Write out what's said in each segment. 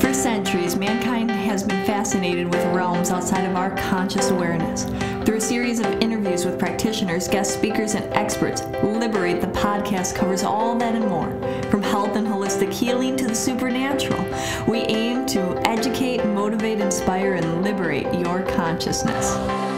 For centuries, mankind has been fascinated with realms outside of our conscious awareness. Through a series of interviews with practitioners, guest speakers, and experts, Liberate the podcast covers all that and more. From health and holistic healing to the supernatural, we aim to educate, motivate, inspire, and liberate your consciousness.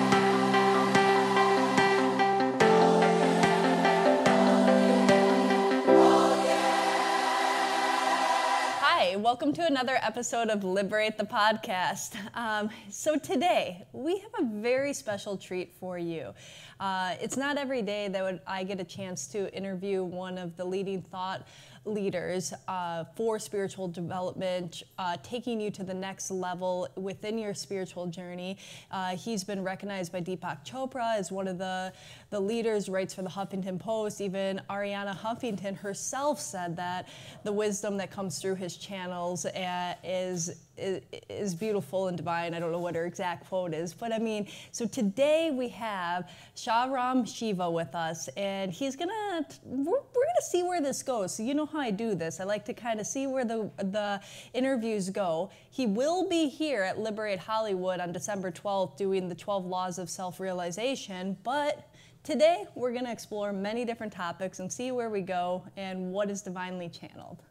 Welcome to another episode of Liberate the Podcast. Um, so, today we have a very special treat for you. Uh, it's not every day that I get a chance to interview one of the leading thought leaders uh, for spiritual development, uh, taking you to the next level within your spiritual journey. Uh, he's been recognized by Deepak Chopra as one of the, the leaders, writes for the Huffington Post. Even Arianna Huffington herself said that the wisdom that comes through his channels uh, is is, beautiful and divine. I don't know what her exact quote is, but I mean, so today we have Shahram Shiva with us, and he's gonna, we're, we're gonna see where this goes. So you know how I do this. I like to kind of see where the, the interviews go. He will be here at Liberate Hollywood on December 12th doing the 12 Laws of Self-Realization, but Today, we're going to explore many different topics and see where we go and what is divinely channeled.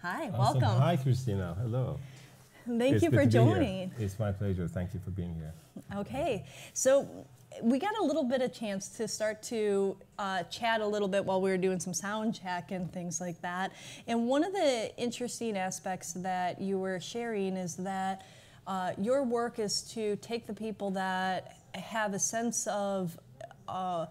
Hi, awesome. welcome. Hi, Cristina. Hello. Thank it's you for joining. It's my pleasure. Thank you for being here. Okay, so we got a little bit of chance to start to uh, chat a little bit while we were doing some sound check and things like that. And one of the interesting aspects that you were sharing is that uh, your work is to take the people that have a sense of uh,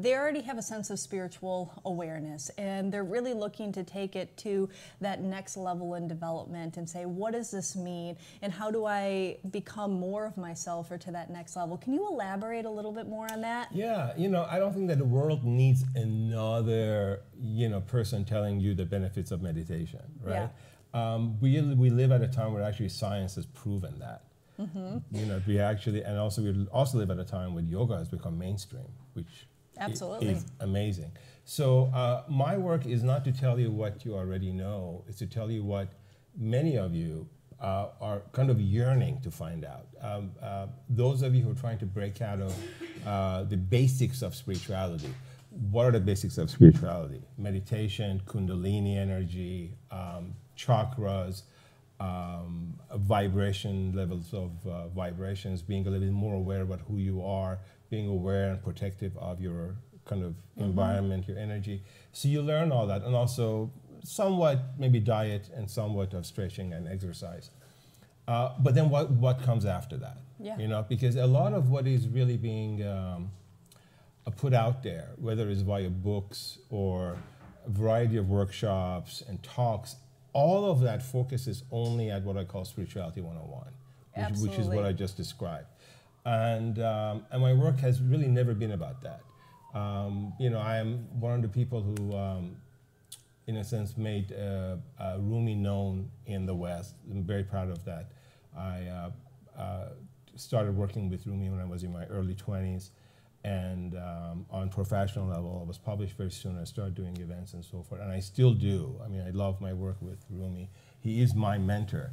they already have a sense of spiritual awareness and they're really looking to take it to that next level in development and say, what does this mean and how do I become more of myself or to that next level? Can you elaborate a little bit more on that? Yeah, you know, I don't think that the world needs another, you know, person telling you the benefits of meditation, right? Yeah. Um, we, we live at a time where actually science has proven that. Mm-hmm. You know, we actually, and also we also live at a time when yoga has become mainstream, which absolutely is amazing. So uh, my work is not to tell you what you already know; it's to tell you what many of you uh, are kind of yearning to find out. Um, uh, those of you who are trying to break out of uh, the basics of spirituality. What are the basics of spirituality? Meditation, Kundalini energy, um, chakras um, vibration levels of uh, vibrations, being a little bit more aware about who you are, being aware and protective of your kind of mm-hmm. environment, your energy. So you learn all that, and also somewhat maybe diet and somewhat of stretching and exercise. Uh, but then what what comes after that? Yeah. You know, because a lot of what is really being um, uh, put out there, whether it's via books or a variety of workshops and talks, all of that focuses only at what I call spirituality 101, which, which is what I just described. And, um, and my work has really never been about that. Um, you know, I am one of the people who, um, in a sense, made uh, uh, Rumi known in the West. I'm very proud of that. I uh, uh started working with Rumi when I was in my early 20s and um, on professional level, I was published very soon. I started doing events and so forth, and I still do. I mean, I love my work with Rumi. He is my mentor,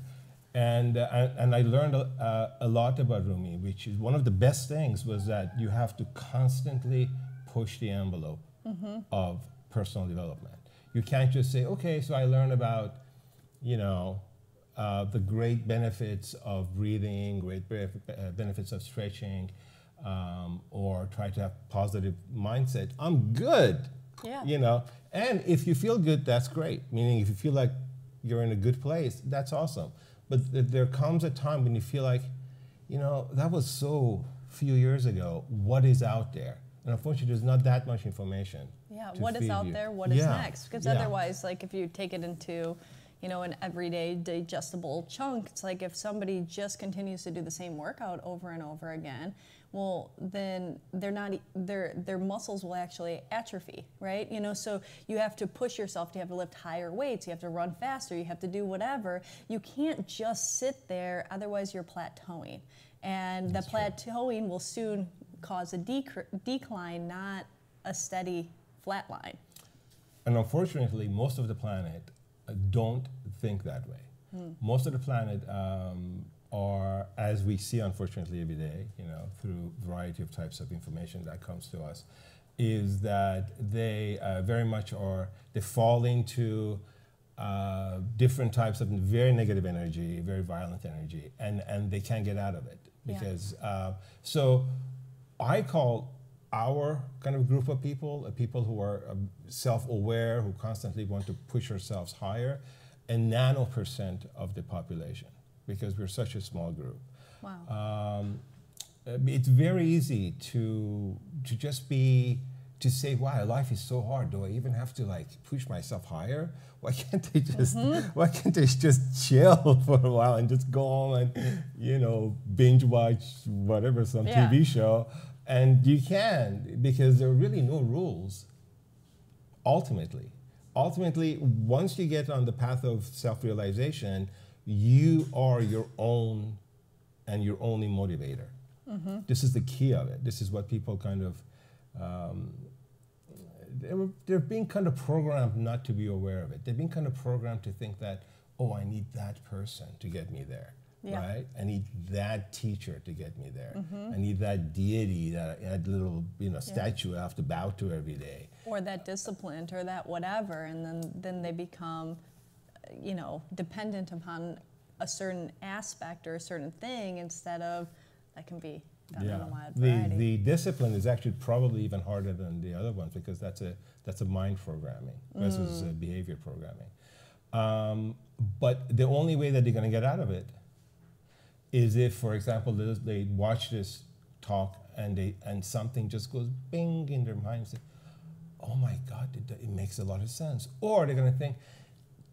and uh, and I learned a, uh, a, lot about Rumi, which is one of the best things was that you have to constantly push the envelope mm-hmm. of personal development. You can't just say, okay, so I learned about, you know. Uh, the great benefits of breathing, great uh, benefits of stretching, um, or try to have positive mindset, I'm good. Yeah. You know, and if you feel good, that's great. Meaning, if you feel like you're in a good place, that's awesome. But th- there comes a time when you feel like, you know, that was so few years ago. What is out there? And unfortunately, there's not that much information. Yeah. What is out you. there? What is yeah. next? Because yeah. otherwise, like if you take it into you know, an everyday digestible chunk. It's like if somebody just continues to do the same workout over and over again, well then they're not their their muscles will actually atrophy right? You know so you have to push yourself to have to lift higher weights you have to run faster you have to do whatever. You can't just sit there otherwise you're plateauing. And That's the plateauing true. will soon cause a dec- decline not a steady flat line. And unfortunately most of the planet uh, don't think that way. Most of the planet um, are, as we see unfortunately every day, you know, through variety of types of information that comes to us, is that they uh, very much are, they fall into uh, different types of very negative energy, very violent energy, and, and they can't get out of it. Yeah. Because, uh, so I call our kind of group of people, uh, people who are um, self-aware, who constantly want to push ourselves higher, a nano percent of the population, because we're such a small group. Wow. Um, uh, it's very easy to to just be to say, "Wow, life is so hard. Do I even have to like push myself higher? Why can't I just Why can't I just chill for a while and just go on and you know binge watch whatever some Yeah. TV show?" And you can because there are really no rules. Ultimately, ultimately, once you get on the path of self-realization, you are your own and your only motivator. This is the key of it. This is what people kind of um, they were, they're being kind of programmed not to be aware of it. They're being kind of programmed to think that, oh, I need that person to get me there, Yeah. right? I need that teacher to get me there. I need that deity, that, that little you know statue I have to bow to every day. or that disciplined or that whatever and then then they become you know dependent upon a certain aspect or a certain thing instead of that can be done in a wide the, variety the discipline is actually probably even harder than the other ones because that's a that's a mind programming versus Mm. behavior programming. Um, but the only way that they're going to get out of it is if, for example, they, they watch this talk and they and something just goes bing in their mind and say, "Oh my God, it, it makes a lot of sense," or they're going to think,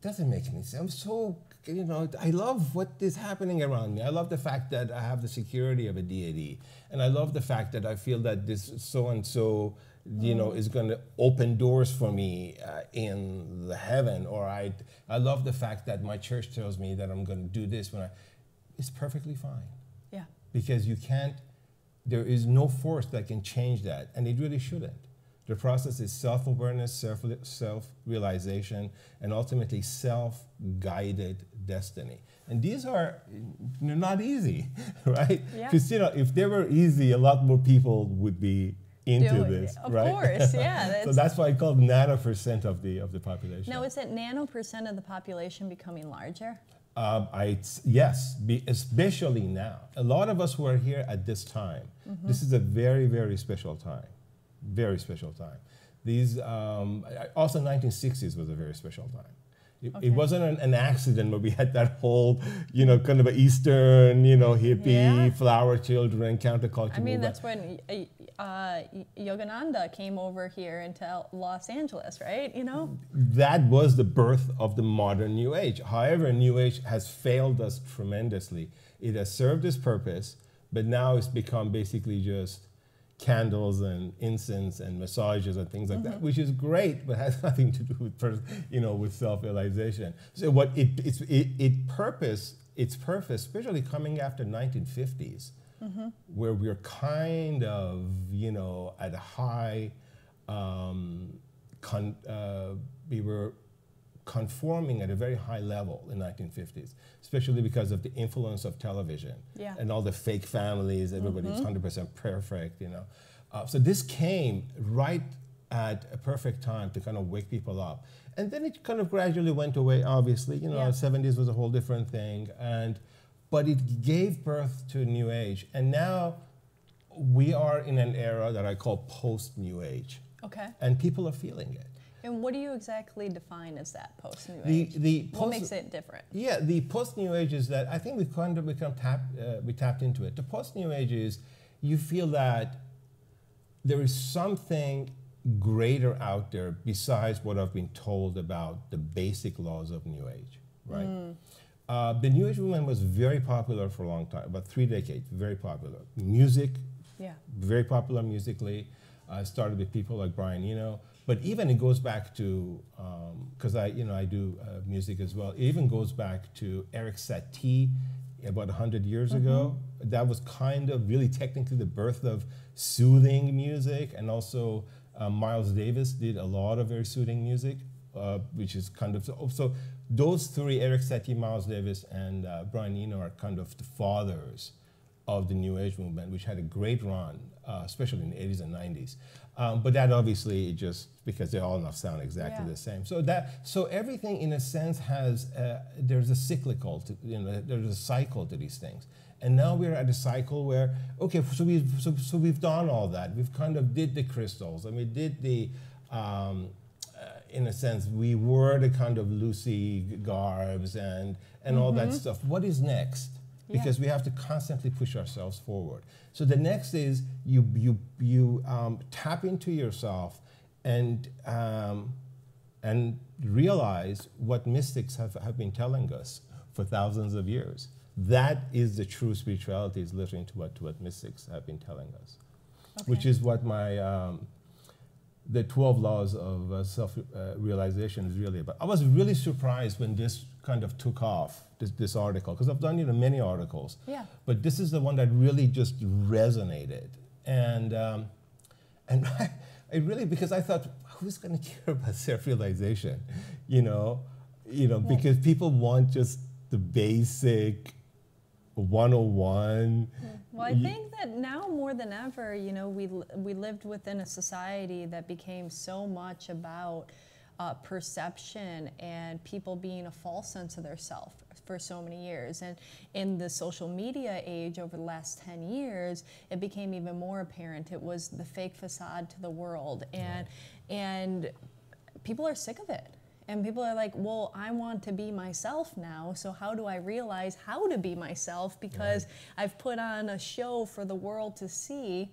doesn't make any sense. I'm so, you know, I love what is happening around me. I love the fact that I have the security of a deity. And I love the fact that I feel that this so and so, you know, is going to open doors for me uh, in the heaven. Or I, I love the fact that my church tells me that I'm going to do this when I, it's perfectly fine yeah because you can't there is no force that can change that and it really shouldn't the process is self-awareness self, self-realization and ultimately self-guided destiny and these are they're not easy right Yeah. because you know if they were easy a lot more people would be into Do it. this of right course yeah so that's, that's why i call nano percent of the of the population now is that nano percent of the population becoming larger Um, I, yes, be, especially now. A lot of us who are here at this time, this is a very, very special time. Very special time. These, um, also 1960s was a very special time. It, Okay. it wasn't an, an accident where we had that whole, you know, kind of a Eastern, you know, hippie, Yeah. flower children, counterculture I mean, movement. that's when uh, Yogananda came over here into Los Angeles, right? You know? that was the birth of the modern New Age. However, New Age has failed us tremendously. It has served its purpose, but now it's become basically just candles and incense and massages and things like that, which is great, but has nothing to do with, you know, with self-realization. So what it, it's, it, it purpose, its purpose, especially coming after 1950s, where we're kind of, you know, at a high, um, con- uh, we were conforming at a very high level in 1950s, especially because of the influence of television Yeah. and all the fake families. Everybody's 100% perfect, you know. Uh, so this came right at a perfect time to kind of wake people up. And then it kind of gradually went away, obviously. You know, Yeah. 70s was a whole different thing. And, but it gave birth to a new age. And now we are in an era that I call post-new age. Okay. And people are feeling it. And what do you exactly define as that post New Age? the what post- makes it different? Yeah, the post New Age is that I think we kind of become tapped, uh, we tapped into it. The post New Age is you feel that there is something greater out there besides what I've been told about the basic laws of New Age, right? Uh, the New Age movement was very popular for a long time, about three decades, very popular. Music, Yeah. very popular musically. I started with people like Brian Eno, but even it goes back to because I you know I do uh, music as well. It even goes back to Eric Satie about hundred years ago. That was kind of really technically the birth of soothing music, and also uh, Miles Davis did a lot of very soothing music. uh, which is kind of so, so, those three Eric Satie, Miles Davis, and uh, Brian Eno are kind of the fathers of the New Age movement, which had a great run, uh, especially in the 80s and 90s. Um, but that obviously just because they all now sound exactly Yeah. the same. So that so everything in a sense has uh, there's a cyclical to, you know there's a cycle to these things. And now we're at a cycle where okay, so we've so, so we've done all that. We've kind of did the crystals and we did the. Um, uh, in a sense, we were the kind of Lucy Garbs and and all that stuff. What is next? Yeah. Because we have to constantly push ourselves forward. So the next is you you you um, tap into yourself and um, and realize what mystics have, have been telling us for thousands of years. That is the true spirituality is listening to what, to what mystics have been telling us, which is what my um, the 12 laws of uh, self uh, realization is really about. I was really surprised when this kind of took off, this, this article, because I've done you know, many articles. Yeah. But this is the one that really just resonated. And, um, and I, I really, because I thought, who's going to care about self realization? You know, you know, because people want just the basic 101. Well, I think that now more than ever, you know, we we lived within a society that became so much about uh, perception and people being a false sense of their self for so many years. And in the social media age over the last 10 years, it became even more apparent. It was the fake facade to the world. And, and people are sick of it. And people are like, well, I want to be myself now. So, how do I realize how to be myself? Because I've put on a show for the world to see.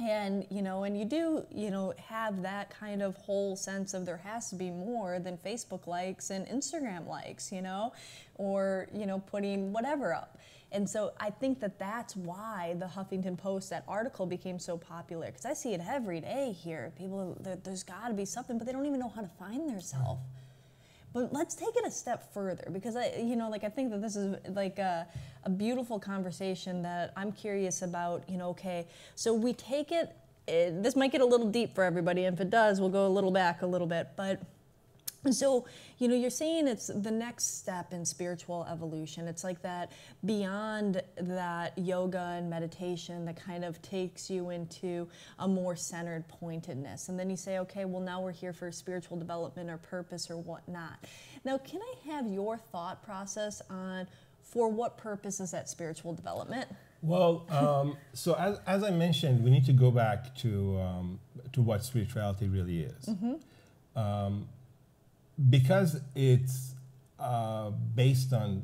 And, you know, and you do, you know, have that kind of whole sense of there has to be more than Facebook likes and Instagram likes, you know, or, you know, putting whatever up. And so I think that that's why the Huffington Post, that article became so popular. Because I see it every day here. People, there, there's got to be something, but they don't even know how to find themselves. But let's take it a step further because I, you know, like I think that this is like a, a beautiful conversation that I'm curious about. You know, okay, so we take it. eh, This might get a little deep for everybody, and if it does, we'll go a little back a little bit. But so, you know, you're saying it's the next step in spiritual evolution. It's like that beyond that yoga and meditation that kind of takes you into a more centered pointedness. And then you say, okay, well, now we're here for spiritual development or purpose or whatnot. Now, can I have your thought process on for what purpose is that spiritual development? Well, um, so as, as I mentioned, we need to go back to, um, to what spirituality really is. Um, because it's uh, based on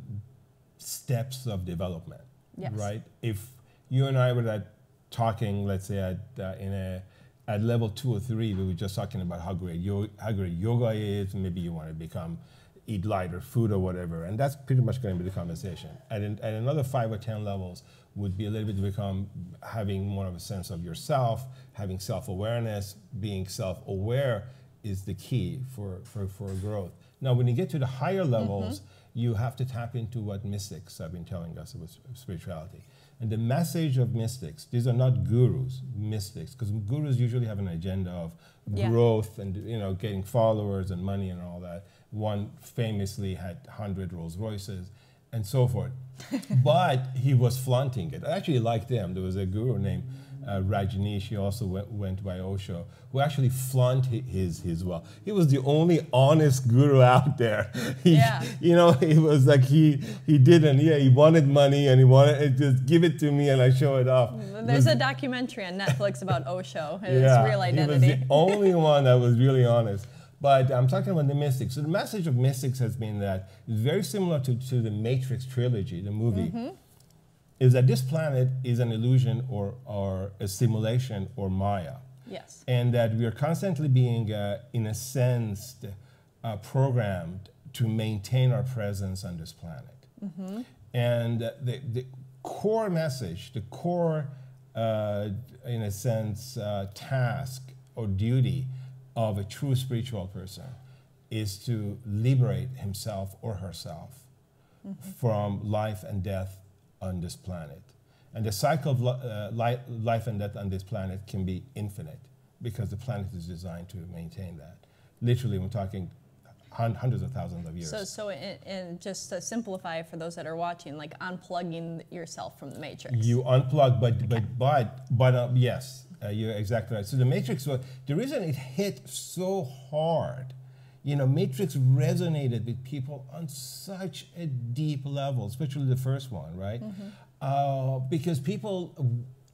steps of development, Yes. right? If you and I were at talking, let's say at, uh, in a, at level two or three, we were just talking about how great, yo- how great yoga is, maybe you want to become, eat lighter food or whatever, and that's pretty much going to be the conversation. At, an, at another five or 10 levels would be a little bit to become having more of a sense of yourself, having self-awareness, being self-aware is the key for, for, for growth. Now, when you get to the higher levels, mm-hmm. you have to tap into what mystics have been telling us about spirituality. And the message of mystics, these are not gurus, mystics, because gurus usually have an agenda of Yeah. growth and you know getting followers and money and all that. One famously had 100 Rolls Royces and so forth. but he was flaunting it. I actually liked him. There was a guru named uh, Rajneesh, he also went, went by Osho, who actually flaunted his, his wealth. He was the only honest guru out there. He, Yeah. You know, it was like he, he didn't, yeah, he wanted money and he wanted, it, just give it to me and I show it off. There's a documentary on Netflix about Osho and his real identity. He was the only one that was really honest. But I'm talking about the mystics. So the message of mystics has been that it's very similar to, to the Matrix trilogy, the movie, is that this planet is an illusion or, or a simulation or Maya. yes. And that we are constantly being, uh, in a sense, uh, programmed to maintain our presence on this planet. And uh, the, the core message, the core, uh, in a sense, uh, task or duty of a true spiritual person is to liberate himself or herself from life and death on this planet. And the cycle of uh, li- life and death on this planet can be infinite because the planet is designed to maintain that. Literally, we're talking hundreds of thousands of years. So, so in just to simplify for those that are watching, like unplugging yourself from the matrix. You unplug, but but but but uh, yes, uh, you're exactly right. So the Matrix was the reason it hit so hard. You know, Matrix resonated with people on such a deep level, especially the first one, right? Uh, because people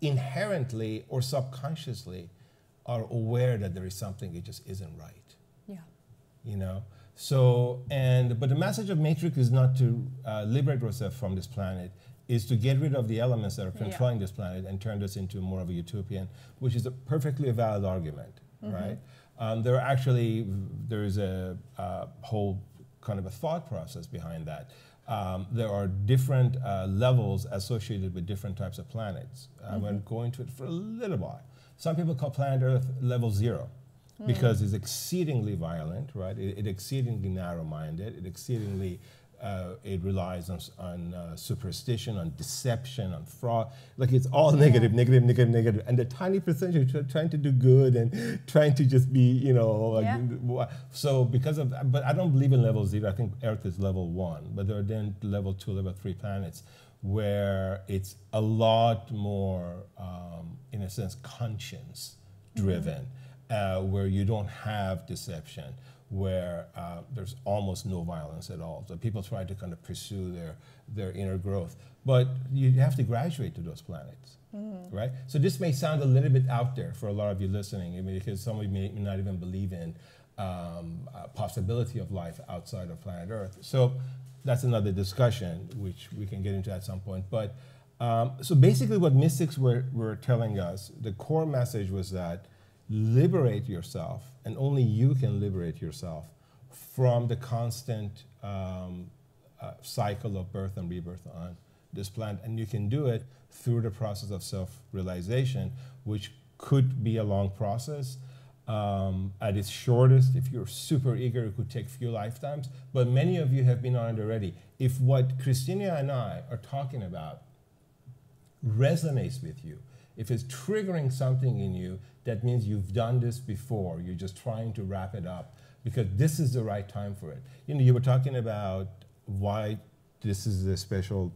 inherently or subconsciously are aware that there is something that just isn't right yeah. you know so and but the message of matrix is not to uh, liberate ourselves from this planet is to get rid of the elements that are Yeah. controlling this planet and turn this into more of a utopian which is a perfectly valid argument right um, there are actually there is a, uh whole kind of a thought process behind that um, there are different uh, levels associated with different types of planets. I'm going to go into it for a little while. Some people call planet Earth level zero because it's exceedingly violent, right? It, it exceedingly narrow-minded. It exceedingly uh, it relies on, on uh, superstition, on deception, on fraud. Like it's all negative, negative, negative, negative, negative, and the tiny percentage are trying to do good and trying to just be, you know. like, Yeah. So because of that, but I don't believe in level zero. I think Earth is level one, but there are then level two, level three planets where it's a lot more, um, in a sense, conscience driven, uh, where you don't have deception, where uh, there's almost no violence at all. So people try to kind of pursue their their inner growth, but you have to graduate to those planets, right? So this may sound a little bit out there for a lot of you listening, I mean, because some of you may, not even believe in um, possibility of life outside of planet Earth. So that's another discussion, which we can get into at some point. But um, so basically, what mystics were, were telling us, the core message was that liberate yourself, and only you can liberate yourself from the constant um, uh, cycle of birth and rebirth on this planet. And you can do it through the process of self realization, which could be a long process. Um, at its shortest, if you're super eager, it could take a few lifetimes. But many of you have been on it already. If what Cristina and I are talking about resonates with you, if it's triggering something in you, that means you've done this before. You're just trying to wrap it up because this is the right time for it. You know, you were talking about why this is a special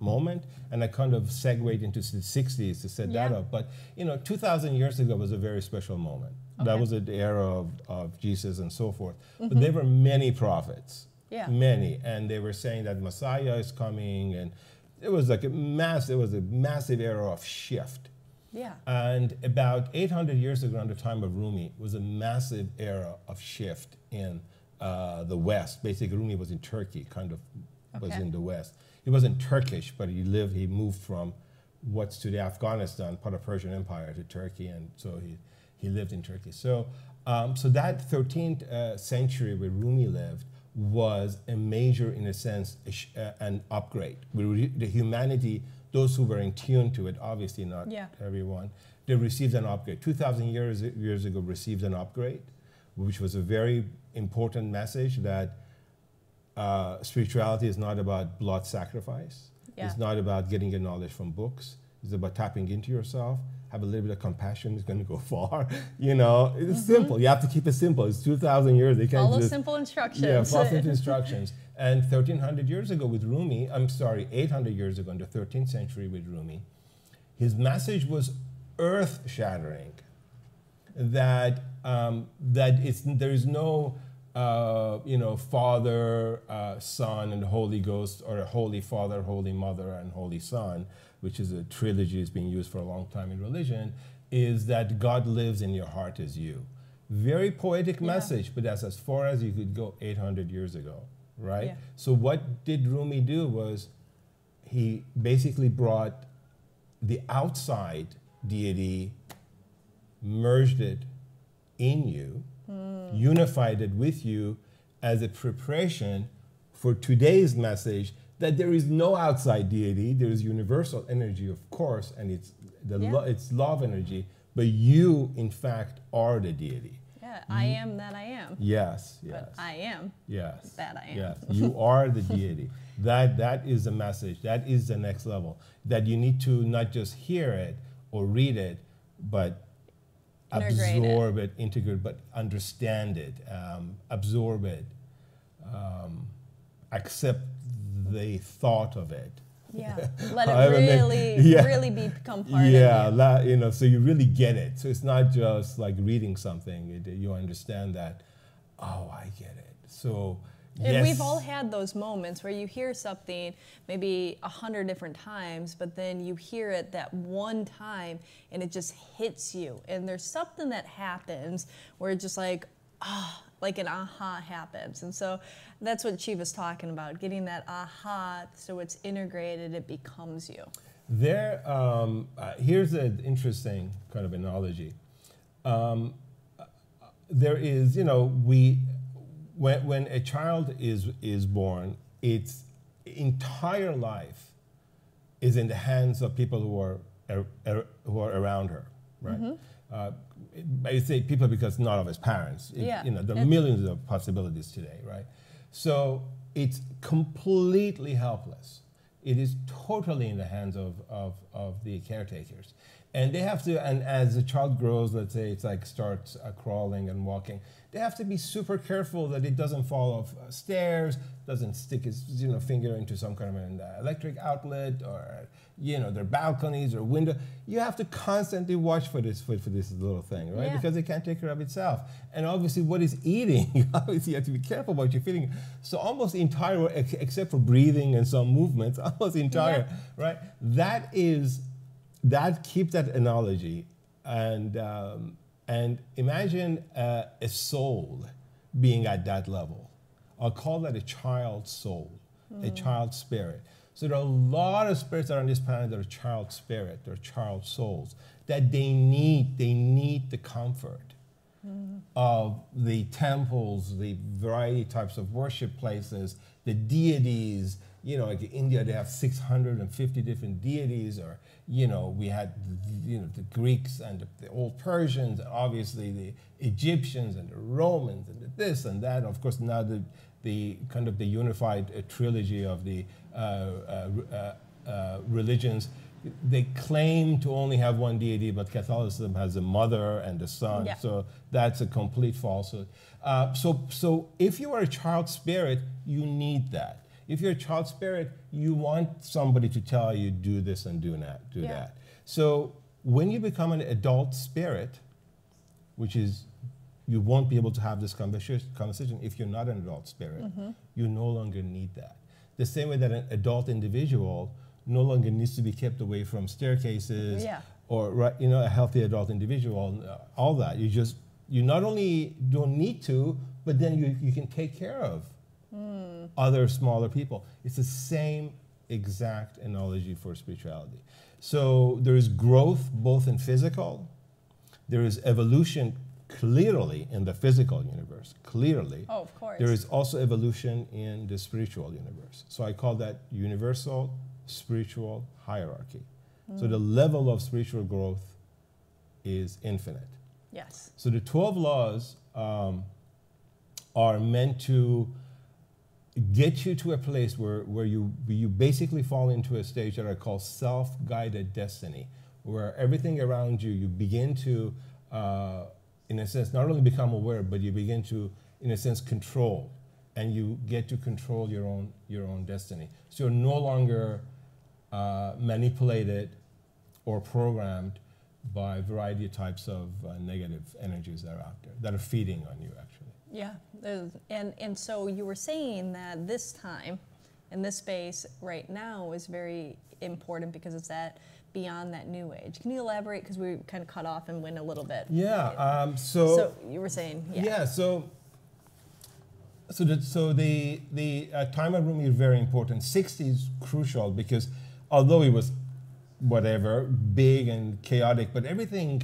moment, and I kind of segued into the 60s to set that up. But, you know, 2,000 years ago was a very special moment. That was the era of, of Jesus and so forth. But mm-hmm. there were many prophets. Yeah. Many. And they were saying that Messiah is coming, and it was like a mass, it was a massive era of shift. Yeah. And about 800 years ago, around the time of Rumi, was a massive era of shift in uh, the West. Basically, Rumi was in Turkey, kind of was in the West. He wasn't Turkish, but he lived, he moved from what's today Afghanistan, part of Persian Empire, to Turkey, and so he, he lived in Turkey. So, um, so that 13th uh, century where Rumi lived was a major, in a sense, a uh, an upgrade. The humanity, those who were in tune to it, obviously not Yeah. everyone, they received an upgrade. 2,000 years, years ago, received an upgrade, which was a very important message that uh, spirituality is not about blood sacrifice. Yeah. It's not about getting your knowledge from books. It's about tapping into yourself. Have a little bit of compassion. It's going to go far. You know, it's simple. You have to keep it simple. It's 2,000 years. They can't Follow just simple instructions. yeah, follow simple instructions. And 1,300 years ago with Rumi, I'm sorry, 800 years ago in the 13th century with Rumi, his message was earth-shattering. That um, that it's there is no uh, you know Father, uh, Son, and Holy Ghost, or a Holy Father, Holy Mother, and Holy Son, which is a trilogy that's been used for a long time in religion. Is that God lives in your heart as you. Very poetic Yeah. message, but that's as far as you could go 800 years ago, right? Yeah. So what did Rumi do was he basically brought the outside deity, merged it in you, hmm. unified it with you as a preparation for today's message that there is no outside deity, there is universal energy, of course, and it's the Yeah. lo- it's love energy, but you, in fact, are the deity. Yeah, I am that I am. Yes, yes. But I am. Yes. That I am. Yes. You are the deity. That that is the message. That is the next level. That you need to not just hear it or read it, but Integrate it. absorb it. integrate, but understand it, um, absorb it, um, accept the thought of it. Yeah, let it really, yeah. really be, become part yeah, of you. la- you know, so you really get it. So it's not just like reading something. It, you understand that. Oh, I get it. So And yes, we've all had those moments where you hear something maybe a hundred different times, but then you hear it that one time and it just hits you. And there's something that happens where it's just like, ah, like an aha happens. And so that's what Shiva's talking about, getting that aha so it's integrated, it becomes you. There, um, uh, here's an interesting kind of analogy. Um, uh, there is, you know, we, when, when a child is, is born, its entire life is in the hands of people who are, ar- ar- who are around her, right? Mm-hmm. I say people because not of us parents. It- Yeah. You know, there are millions of possibilities today, right? So it's completely helpless. It is totally in the hands of, of, of the caretakers. And they have to, and as the child grows, let's say it's like starts uh, crawling and walking, they have to be super careful that it doesn't fall off uh, stairs, doesn't stick its you know finger into some kind of an uh, electric outlet or you know their balconies or window. You have to constantly watch for this for, for this little thing, right? Yeah. Because it can't take care of itself. And obviously, what is eating, obviously, you have to be careful what you're feeding. So almost entire, ex- except for breathing and some movements, almost entire, right? That is, that keep that analogy, and um, and imagine uh, a soul being at that level. I'll call that a child soul, a child spirit. So there are a lot of spirits that are on this planet that are child spirit, they're child souls that they need. They need the comfort of the temples, the variety types of worship places, the deities. You know, like in India, they have 650 different deities, or you know, we had you know the Greeks and the, the old Persians, obviously the Egyptians and the Romans and the this and that. Of course, now the the kind of the unified uh, trilogy of the uh, uh, uh, uh, religions. They claim to only have one deity, but Catholicism has a mother and a son. Yeah. So that's a complete falsehood. Uh, so, so if you are a child spirit, you need that. If you're a child spirit, you want somebody to tell you do this and do that, do Yeah. that. So when you become an adult spirit, which is you won't be able to have this conversation if you're not an adult spirit. Mm-hmm. You no longer need that. The same way that an adult individual no longer needs to be kept away from staircases Yeah. or right, you know a healthy adult individual, all that. You just you not only don't need to, but then you, you can take care of Hmm. Other smaller people. It's the same exact analogy for spirituality. So there is growth both in physical, there is evolution clearly in the physical universe, clearly. Oh, of course. There is also evolution in the spiritual universe. So I call that universal spiritual hierarchy. So the level of spiritual growth is infinite. Yes. So the 12 laws um, are meant to get you to a place where, where you, you basically fall into a stage that I call self guided destiny, where everything around you, you begin to, uh, in a sense, not only become aware, but you begin to, in a sense, control. And you get to control your own, your own destiny. So you're no longer uh, manipulated or programmed by a variety of types of uh, negative energies that are out there that are feeding on you actually Yeah, and and so you were saying that this time, in this space right now is very important because it's that beyond that new age. Can you elaborate? Because we kind of cut off and went a little bit. yeah um, so, So you were saying, yeah. yeah. so so the, so the the uh, time of Rumi is very important 60 is crucial because although it was whatever big and chaotic but everything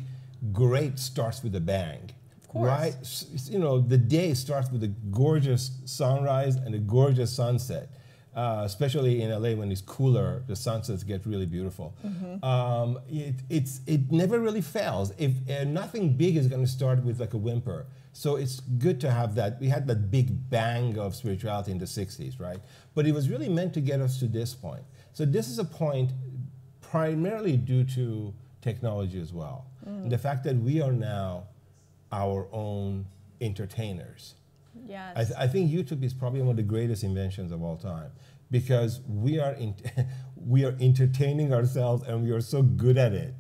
great starts with a bang course. right you know the day starts with a gorgeous sunrise and a gorgeous sunset uh, especially in LA when it's cooler, the sunsets get really beautiful. Um, it, it's, it never really fails. If uh, nothing big is going to start with like a whimper, so it's good to have that. We had that big bang of spirituality in the '60s, right? But it was really meant to get us to this point. So this is a point primarily due to technology as well. The fact that we are now our own entertainers. Yes. I, th- I think YouTube is probably one of the greatest inventions of all time because we are in, we are entertaining ourselves and we are so good at it.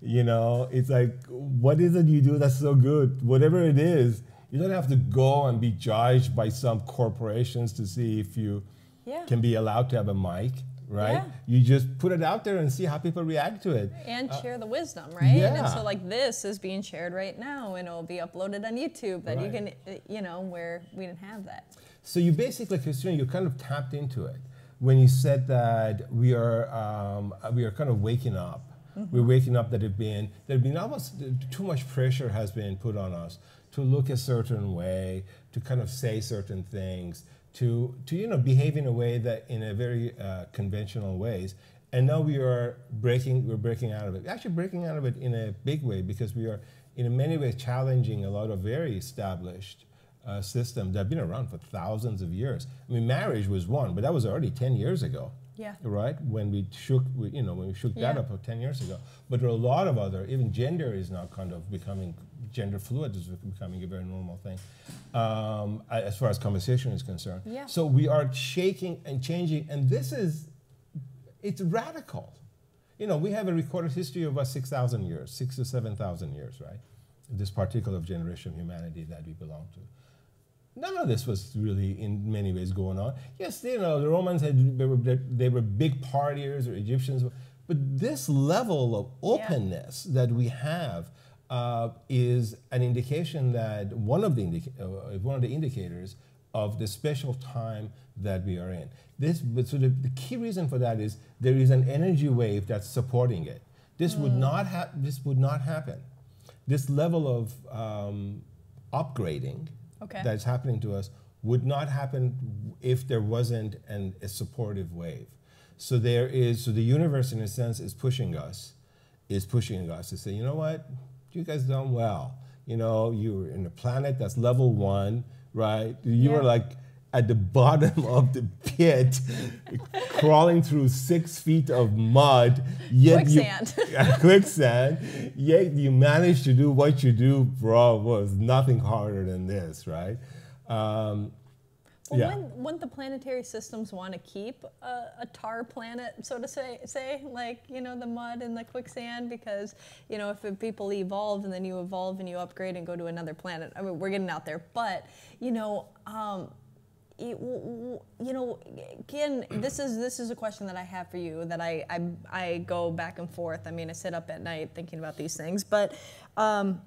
You know, it's like what is it you do that's so good? Whatever it is, you don't have to go and be judged by some corporations to see if you Yeah. can be allowed to have a mic, right? Yeah. You just put it out there and see how people react to it. and share the wisdom, right? And yeah. so, like this is being shared right now, and it'll be uploaded on YouTube. That you can, uh, you know, where we didn't have that. So you basically, Cristina, you kind of tapped into it when you said that we are um, we are kind of waking up. We're waking up that have been there have been almost too much pressure has been put on us to look a certain way, to kind of say certain things, to to you know behave in a way that in a very uh, conventional ways. And now we are breaking we're breaking out of it. Actually, breaking out of it in a big way because we are in many ways challenging a lot of very established uh, system that have been around for thousands of years. I mean, marriage was one, but that was already 10 years ago. Yeah. Right? When we shook, we, you know, when we shook that up 10 years ago. But there are a lot of other, even gender is now kind of becoming, gender fluid is becoming a very normal thing um, as far as conversation is concerned. Yeah. So we are shaking and changing, and this is, it's radical. You know, we have a recorded history of about 6,000 years, six to 7,000 years, right? This particular generation of humanity that we belong to. None of this was really, in many ways, going on. Yes, you know, the Romans had they were, they were big partiers, or Egyptians, but this level of openness that we have uh, is an indication that one of the indica- uh, one of the indicators of the special time that we are in. This, but so the, the key reason for that is there is an energy wave that's supporting it. This would not ha- This would not happen. This level of um, upgrading Okay. that's happening to us would not happen if there wasn't an, a supportive wave. So there is. So the universe, in a sense, is pushing us, is pushing us to say, you know what, you guys done well. You know, you were in a planet that's level one, right? You Yeah. are like at the bottom of the pit, crawling through six feet of mud. Yet Quicksand. You, quicksand. Yet you managed to do what you do, bro. Was nothing harder than this, right? Um, Well, yeah. wouldn't, wouldn't the planetary systems want to keep a, a tar planet, so to say, say, like, you know, the mud and the quicksand? Because, you know, if people evolve and then you evolve and you upgrade and go to another planet, I mean, we're getting out there. But, you know, um, it- you know, again, this is this is a question that I have for you that I I, I go back and forth. I mean, I sit up at night thinking about these things, but um,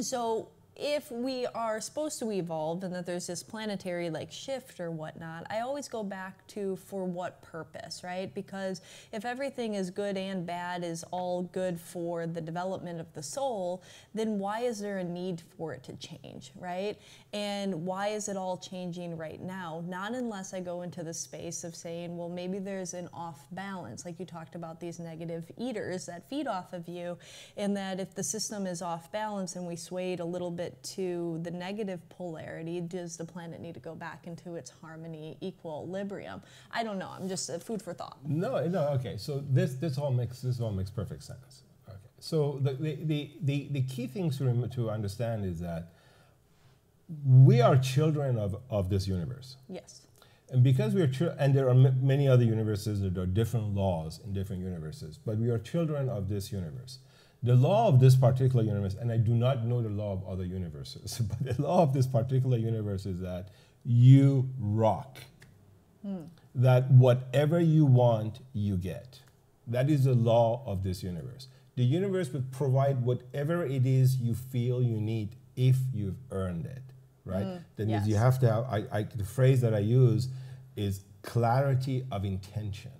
so if we are supposed to evolve and that there's this planetary like shift or whatnot, I always go back to for what purpose, right? Because if everything is good and bad is all good for the development of the soul, then why is there a need for it to change, right? And why is it all changing right now? Not unless I go into the space of saying, well, maybe there's an off balance, like you talked about these negative eaters that feed off of you, and that if the system is off balance and we swayed a little bit to the negative polarity, does the planet need to go back into its harmony, equilibrium? I don't know. I'm just uh, food for thought. No, no. Okay, so this this all makes this all makes perfect sense. Okay, so the the the, the, the key things to rem- to understand is that we are children of of this universe. Yes. And because we are chil- and there are m- many other universes, there are different laws in different universes, but we are children of this universe. The law of this particular universe, and I do not know the law of other universes, but the law of this particular universe is that you rock. Hmm. That whatever you want, you get. That is the law of this universe. The universe will provide whatever it is you feel you need if you've earned it, right? Hmm. that means you have to have, I, I, the phrase that I use is clarity of intention.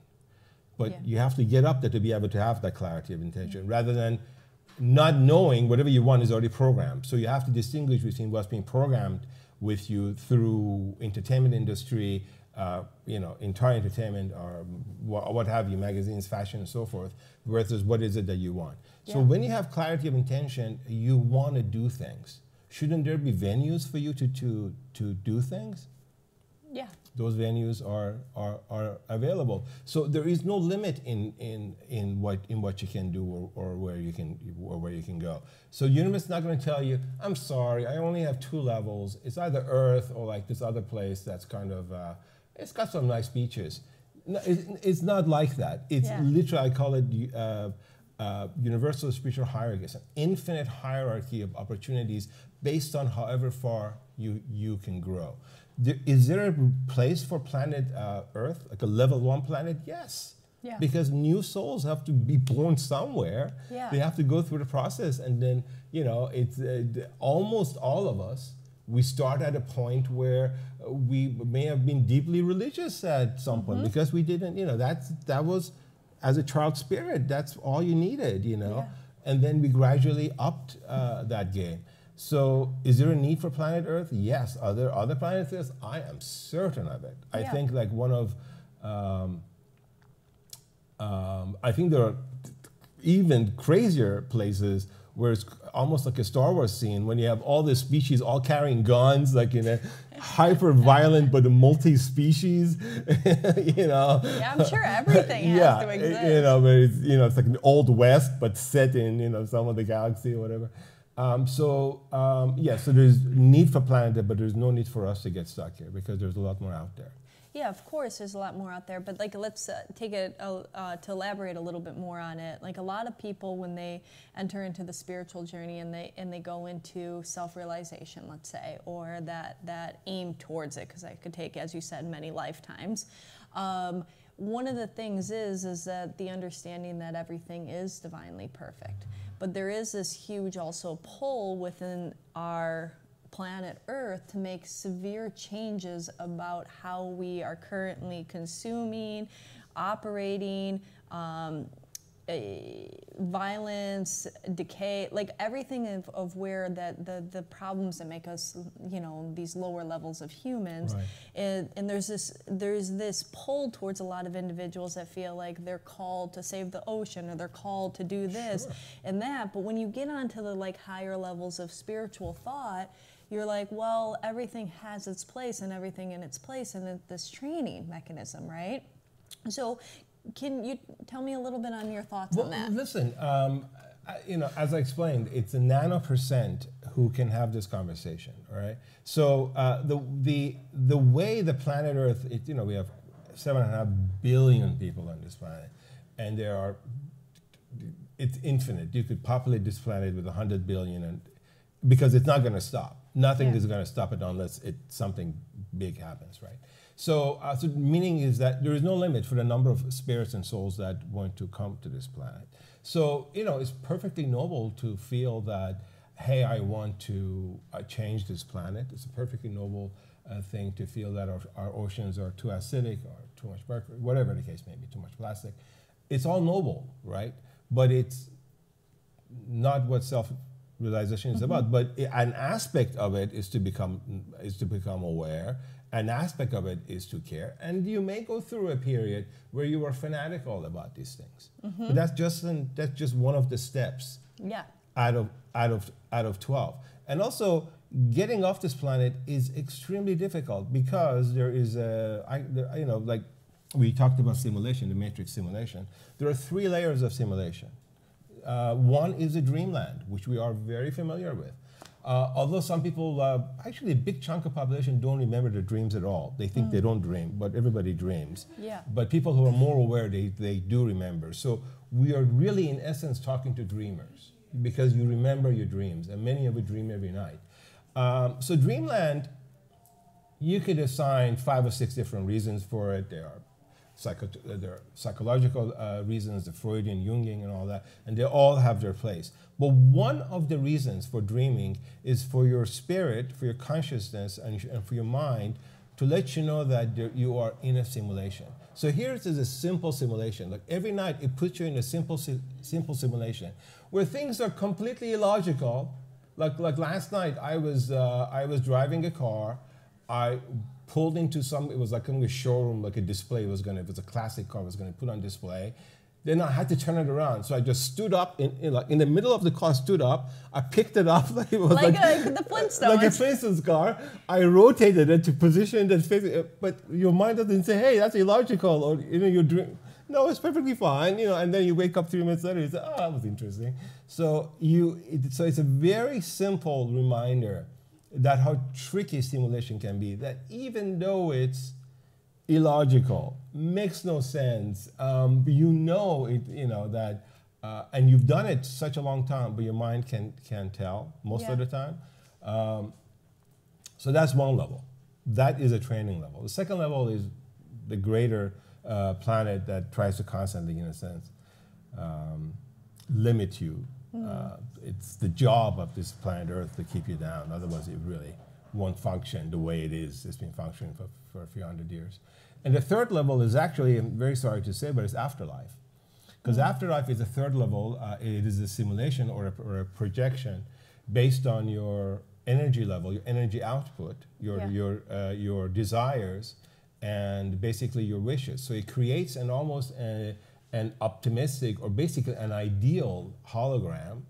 But Yeah. you have to get up there to be able to have that clarity of intention rather than not knowing whatever you want is already programmed. So you have to distinguish between what's being programmed with you through entertainment industry, uh, you know, entire entertainment or what, what have you, magazines, fashion, and so forth, versus what is it that you want. So when you have clarity of intention, you want to do things. Shouldn't there be venues for you to, to, to do things? Yeah. Those venues are, are, are available. So there is no limit in, in, in, what, in what you can do or, or, where you can, or where you can go. So Universe is not going to tell you, I'm sorry, I only have two levels. It's either Earth or like this other place that's kind of, uh, it's got some nice beaches. No, it, it's not like that. It's Yeah. literally, I call it uh, uh, universal spiritual hierarchy. It's an infinite hierarchy of opportunities based on however far you, you can grow. There, is there a place for planet uh, Earth, like a level one planet? Yes. Yeah. Because new souls have to be born somewhere. Yeah. They have to go through the process, and then you know, it's uh, almost all of us. We start at a point where we may have been deeply religious at some point Mm-hmm. because we didn't, you know, that's that was as a child spirit. That's all you needed, you know, Yeah. and then we gradually upped uh, that game. So, is there a need for planet Earth? Yes. Are there other planets? Yes, I am certain of it. I Yeah. think like one of um, um, I think there are even crazier places where it's almost like a Star Wars scene when you have all the species all carrying guns, like in a hyper violent but multi-species, you know. Yeah, I'm sure everything has yeah, to exist. you know, but it's you know it's like an old west but set in you know some of the galaxy or whatever. Um, so um, yeah, so there's need for planet but there's no need for us to get stuck here because there's a lot more out there. Yeah, of course, there's a lot more out there, but like, let's uh, take it uh, uh, to elaborate a little bit more on it. Like, a lot of people, when they enter into the spiritual journey and they and they go into self-realization, let's say, or that that aim towards it, because I could take, as you said, many lifetimes. Um, one of the things is is that the understanding that everything is divinely perfect, but there is this huge also pull within our planet Earth to make severe changes about how we are currently consuming, operating, um, Uh, violence, decay, like everything of, of where that the, the problems that make us, you know, these lower levels of humans. Right. And, and there's this there's this pull towards a lot of individuals that feel like they're called to save the ocean or they're called to do this Sure. and that. But when you get onto the like higher levels of spiritual thought, you're like, well, everything has its place and everything in its place and this training mechanism, right? So, can you tell me a little bit on your thoughts Well, on that? listen, um, I, you know, as I explained, it's a nano percent who can have this conversation. All right. So uh, the the the way the planet Earth, it, you know, we have seven and a half billion people on this planet, and there are it's infinite. You could populate this planet with 100 billion, and because it's not going to stop. Nothing Yeah. is going to stop it unless it something big happens, right? So, uh, so meaning is that there is no limit for the number of spirits and souls that want to come to this planet. So, you know, it's perfectly noble to feel that, hey, I want to uh, change this planet. It's a perfectly noble uh, thing to feel that our, our oceans are too acidic or too much mercury, whatever the case may be, too much plastic. It's all noble, right? But it's not what self realization is about but an aspect of it is to become is to become aware an aspect of it is to care and you may go through a period where you are fanatical about these things. But that's just an, that's just one of the steps yeah. out of out of out of 12 and also getting off this planet is extremely difficult because there is a I, there, you know like we talked about simulation the matrix simulation. There are three layers of simulation. Uh, one is a dreamland which we are very familiar with uh, although some people uh, actually a big chunk of population don't remember their dreams at all they think they don't dream but everybody dreams Yeah. but people who are more aware, they, they do remember. So we are really, in essence, talking to dreamers because you remember your dreams, and many of you dream every night. Um, so Dreamland, you could assign five or six different reasons for it. There are, psycho- are psychological uh, reasons, the Freudian, Jungian, and all that, and they all have their place. But one of the reasons for dreaming is for your spirit, for your consciousness, and, and for your mind to let you know that there, you are in a simulation. So here's is a simple simulation. Like every night, it puts you in a simple, si- simple simulation where things are completely illogical. Like, like last night, I was, uh, I was driving a car. I pulled into some, it was like in a showroom, like a display was gonna, it was a classic car, was gonna put on display. Then I had to turn it around. So I just stood up in, in, like, in the middle of the car, stood up. I picked it up like it was Like, like, a, the Flintstones. like a Flintstones car. I rotated it to position that face it, but your mind doesn't say, "Hey, that's illogical," or you know, you're doing. No, it's perfectly fine, you know. And then you wake up three minutes later, you say, "Oh, that was interesting." So you, it, so it's a very simple reminder that how tricky simulation can be. That even though it's illogical, makes no sense, um, you know it, you know that. Uh, and you've done it such a long time, but your mind can can tell most Yeah. of the time. Um, so that's one level. That is a training level. The second level is the greater uh, planet that tries to constantly, in a sense, um, limit you. Uh, it's the job of this planet Earth to keep you down. Otherwise, it really won't function the way it is. It's been functioning for, for a few hundred years. And the third level is actually, I'm very sorry to say, but it's afterlife. Because afterlife is a third level. Uh, it is a simulation or a, or a projection based on your energy level, your energy output, your Yeah. your uh, your desires, and basically your wishes. So it creates an almost a, an optimistic or basically an ideal hologram,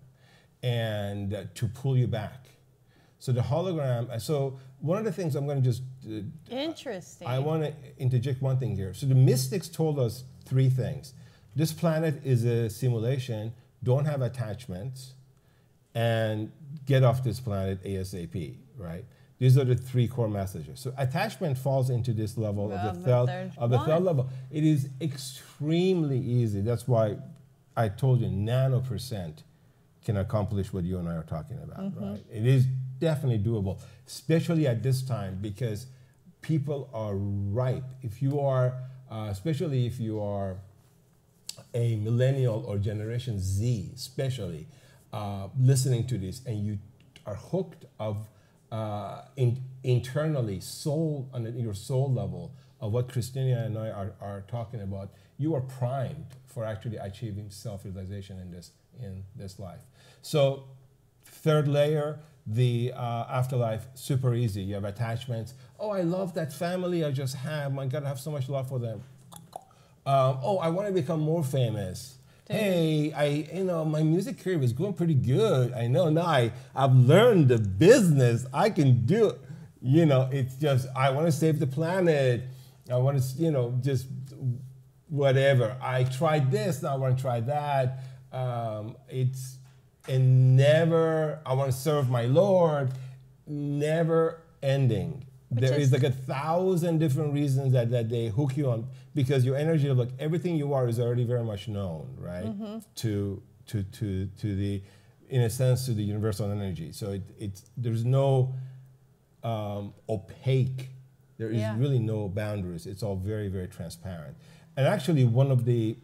and uh, to pull you back. So the hologram. uh, So one of the things I'm going to just uh, Interesting. I want to interject one thing here. So the mystics told us three things. This planet is a simulation. Don't have attachments, and get off this planet ASAP. Right. These are the three core messages. So attachment falls into this level of Of the third of the third level. It is extremely easy. That's why I told you nano percent can accomplish what you and I are talking about, Mm-hmm. right? It is definitely doable, especially at this time because people are ripe. If you are, uh, especially if you are a millennial or Generation Z, especially uh, listening to this, and you are hooked of uh, in, internally, soul on your soul level of what Cristina and I are, are talking about, you are primed for actually achieving self-realization in this in this life. So, third layer, the uh, afterlife, super easy. You have attachments. Oh, I love that family I just have. My God, I have so much love for them. Um, oh, I want to become more famous. Hey, I you know my music career was going pretty good. I know now I I've learned the business. I can do it. You know, it's just I want to save the planet. I want to you know just whatever. I tried this. Now I want to try that. Um, it's and never. I want to serve my Lord. Never ending. There is- is like a thousand different reasons that, that they hook you on because your energy, like everything you are, is already very much known, right? Mm-hmm. To to to to the, in a sense, to the universal energy. So it, it's there's no um, opaque. There is Yeah. really no boundaries. It's all very very transparent. And actually, one of the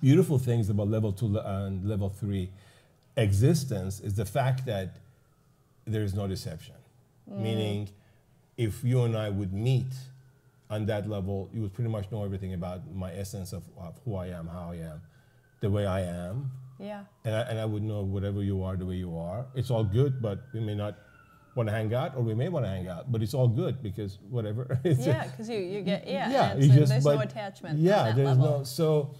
beautiful things about level two and level three existence is the fact that there is no deception. Meaning, if you and I would meet on that level, you would pretty much know everything about my essence of, of who I am, how I am, the way I am. yeah. And I, and I would know whatever you are, the way you are. It's all good, but we may not want to hang out, or we may want to hang out, but it's all good because whatever. Yeah, because you, you get, yeah, yeah, a- just- there's no attachment. Yeah, there's level. no so.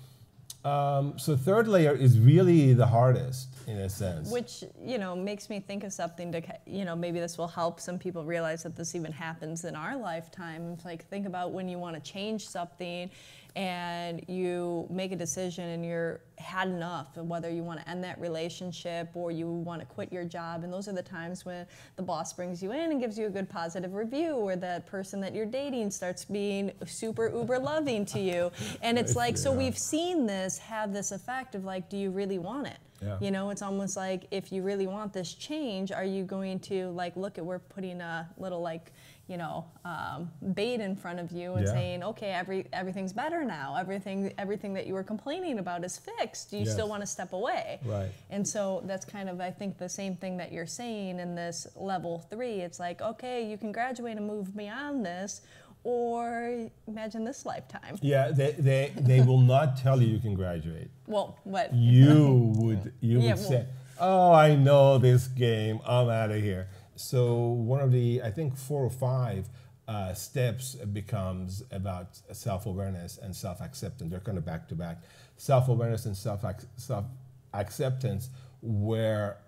Um, so third layer is really the hardest in a sense. Which you know makes me think of something to you know maybe this will help some people realize that this even happens in our lifetime. Like think about when you want to change something, and you make a decision and you're had enough, and whether you want to end that relationship or you want to quit your job, and those are the times when the boss brings you in and gives you a good positive review, or that person that you're dating starts being super uber loving to you, and it's like so we've seen this have this effect of like, do you really want it? Yeah. You know, it's almost like if you really want this change, are you going to like look at we're putting a little like you know um, bait in front of you and Yeah. saying, okay, every everything's better now. Everything everything that you were complaining about is fixed. Do you still want to step away? Right. And so that's kind of I think the same thing that you're saying in this level three. It's like okay, you can graduate and move beyond this, or imagine this lifetime. yeah, they, they, they will not tell you you can graduate. Well, what? You would you Yeah, would well- say, "Oh, I know this game. I'm out of here." So one of the I think four or five uh, steps becomes about self-awareness and self-acceptance. They're kind of back to back. Self-awareness and self self-acceptance, where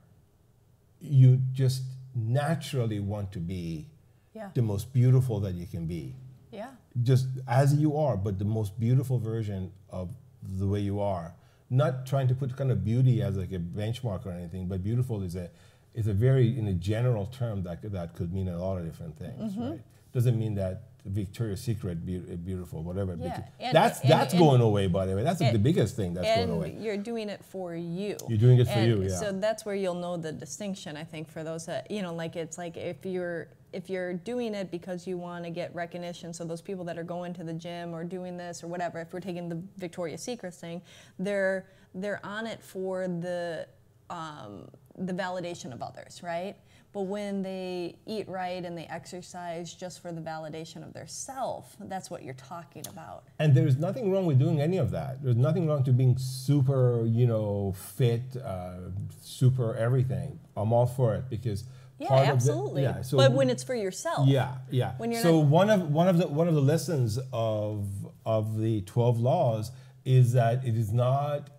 you just naturally want to be Yeah. the most beautiful that you can be, Yeah. just as you are, but the most beautiful version of the way you are. Not trying to put kind of beauty as like a benchmark or anything, but beautiful is a is a very in a general term that could, that could mean a lot of different things, Mm-hmm. right? Doesn't mean that Victoria's Secret be, beautiful, whatever. Yeah, and- that's and- that's and- going away, by the way. That's like the biggest thing that's going and away. you're doing it for you. You're doing it for you, yeah. So that's where you'll know the distinction. I think for those that you know, like it's like if you're if you're doing it because you want to get recognition. So those people that are going to the gym or doing this or whatever, if we're taking the Victoria's Secret thing, they're they're on it for the um, the validation of others, right? But when they eat right and they exercise just for the validation of their self, that's what you're talking about. And there's nothing wrong with doing any of that. There's nothing wrong to being super, you know, fit, uh, super everything. I'm all for it because Yeah, part of the- absolutely. yeah, so but when it's for yourself. yeah, yeah. When you're so one of one of the one of the lessons of of the twelve laws is that it is not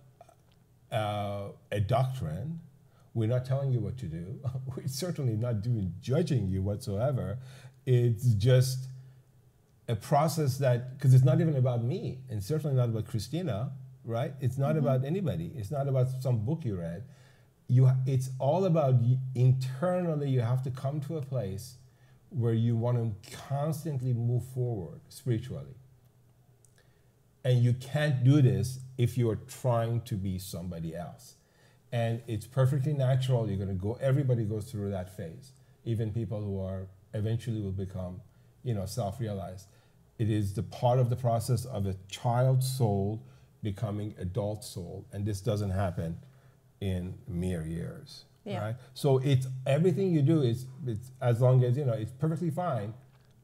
uh, a doctrine. We're not telling you what to do. We're certainly not doing judging you whatsoever. It's just a process that because it's not even about me and certainly not about Cristina, right? It's not about anybody. It's not about some book you read. You, it's all about internally. You have to come to a place where you want to constantly move forward spiritually, and you can't do this if you're trying to be somebody else. And it's perfectly natural. You're going to go. Everybody goes through that phase. Even people who are eventually will become, you know, self-realized. It is the part of the process of a child soul becoming adult soul, and this doesn't happen in mere years. Yeah. Right. So it's everything you do is it's as long as you know it's perfectly fine,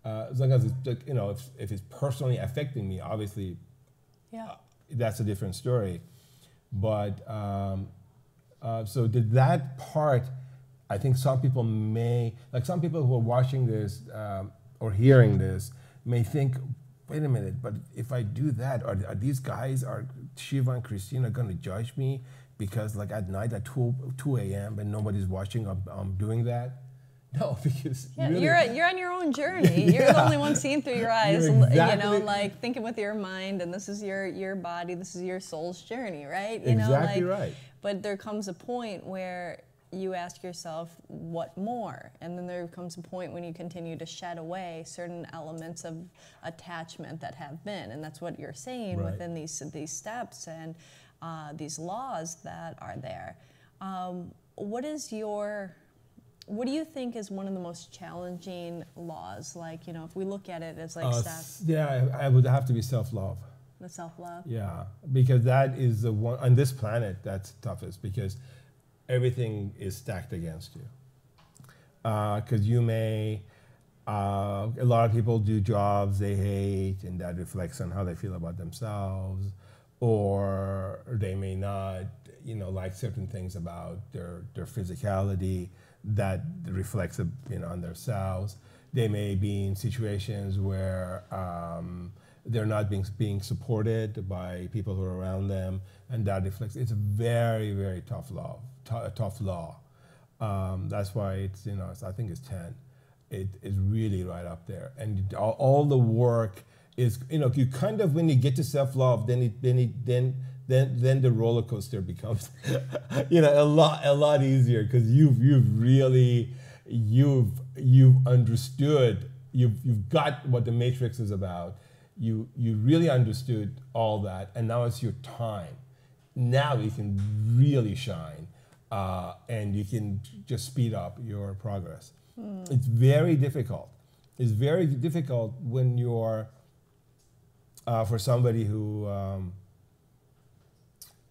uh, as long as it's you know if, if it's personally affecting me, obviously Yeah. That's a different story. But um, uh, so did that part, I think some people may, like some people who are watching this um, or hearing this, may think, wait a minute, but if I do that, are, are these guys, are Shiva and Cristina going to judge me because like at night at 2, 2 a.m. and nobody's watching, I'm, I'm doing that? No, because Yeah, really, you're you're on your own journey. You're the only one seeing through your eyes. You're You know, like thinking with your mind, and this is your your body. This is your soul's journey, right? You Exactly know, like, right. But there comes a point where you ask yourself, what more? And then there comes a point when you continue to shed away certain elements of attachment that have been, and that's what you're saying Right. within these these steps and uh, these laws that are there. Um, what is your what do you think is one of the most challenging laws? Like, you know, if we look at it as like uh, yeah, I I would have to be self-love. the self love. Yeah, because that is the one on this planet that's toughest because everything is stacked against you. Because you may, uh, a lot of people do jobs they hate, and that reflects on how they feel about themselves, or they may not, you know, like certain things about their their physicality that reflects, you know, on themselves. They may be in situations where um, they're not being being supported by people who are around them, and that reflects. It's a very very tough law, tou- tough law. Um, that's why it's you know it's, I think it's ten. It is really right up there, and all, all the work is you know you kind of when you get to self love, then it then it then then then the roller coaster becomes you know a lot a lot easier because you've you've really you've you've understood you've you've got what the matrix is about. You you really understood all that and now it's your time. Now you can really shine uh, and you can just speed up your progress. It's very difficult. It's very difficult when you're uh, for somebody who um,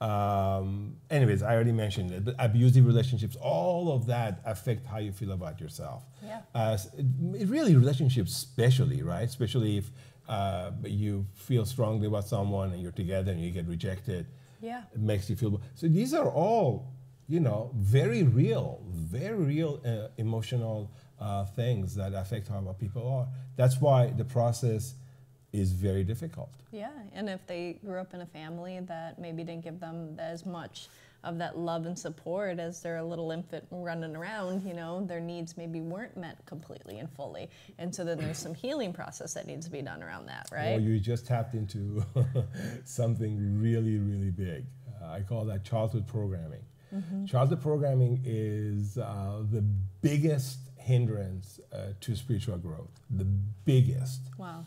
um, anyways, I already mentioned it, but abusive relationships, all of that affect how you feel about yourself. Yeah. Uh, it really, relationships, especially, right? Especially if uh, you feel strongly about someone and you're together and you get rejected. Yeah. It makes you feel. So these are all, you know, very real, very real uh, emotional uh, things that affect how people are. That's why the process is very difficult. Yeah, and if they grew up in a family that maybe didn't give them as much of that love and support as their little infant running around, you know, their needs maybe weren't met completely and fully. And so then there's some healing process that needs to be done around that, right? Well, you just tapped into something really, really big. Uh, I call that childhood programming. Mm-hmm. Childhood programming is uh, the biggest hindrance uh, to spiritual growth, the biggest. Wow.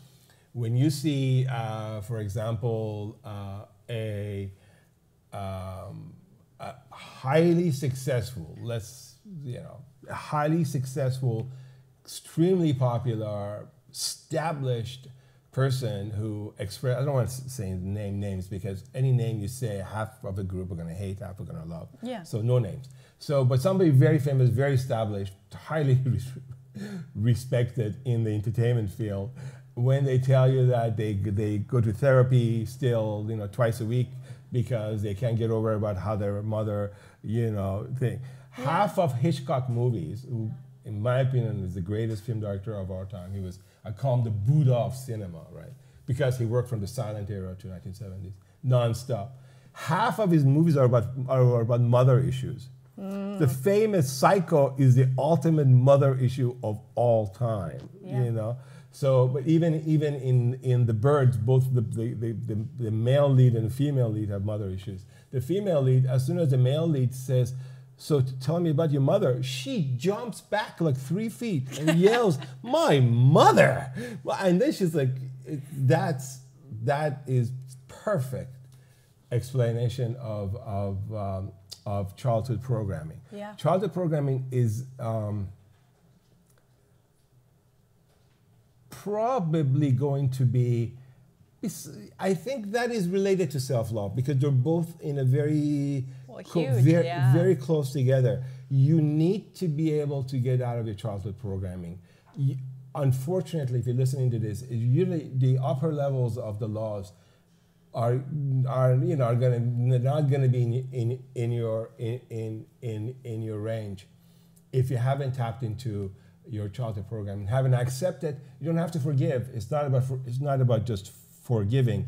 When you see, uh, for example, uh, a um, a highly successful, let's, you know, a highly successful, extremely popular, established person who express I don't want to say name names because any name you say, half of the group are going to hate, half are going to love. Yeah. So no names. So, but somebody very famous, very established, highly respected in the entertainment field, when they tell you that they they go to therapy still, you know, twice a week because they can't get over about how their mother, you know, thing. Yeah. Half of Hitchcock movies, who, in my opinion, is the greatest film director of our time. He was, I call him the Buddha of cinema, right? Because he worked from the silent era to 1970s, nonstop. Half of his movies are about, are about mother issues. Mm. The famous Psycho is the ultimate mother issue of all time, yeah. you know? So, but even even in, in the birds, both the, the, the, the, male lead and female lead have mother issues. The female lead, as soon as the male lead says, so tell me about your mother, she jumps back like three feet and yells, my mother! Well, and then she's like, that's, that is perfect explanation of, of, um, of childhood programming. Yeah. Childhood programming is, um, probably going to be I think that is related to self-love because they're both in a very well, huge, very, yeah. very close together. You need to be able to get out of your childhood programming. You, unfortunately, if you're listening to this, usually the upper levels of the laws are are you know are gonna not gonna be in in, in your in, in in in your range if you haven't tapped into your childhood program. And having accepted you don't have to forgive. It's not about it's not about just forgiving.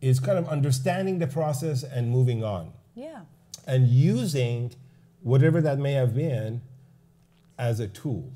It's kind of understanding the process and moving on. Yeah. And using whatever that may have been as a tool.